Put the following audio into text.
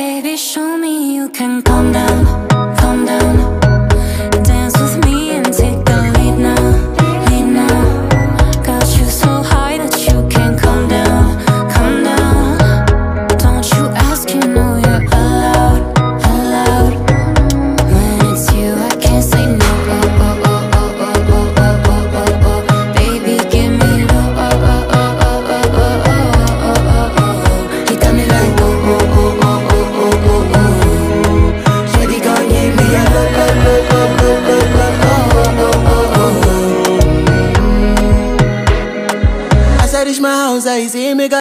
Baby, show me you can calm down. Mulheres maus e mega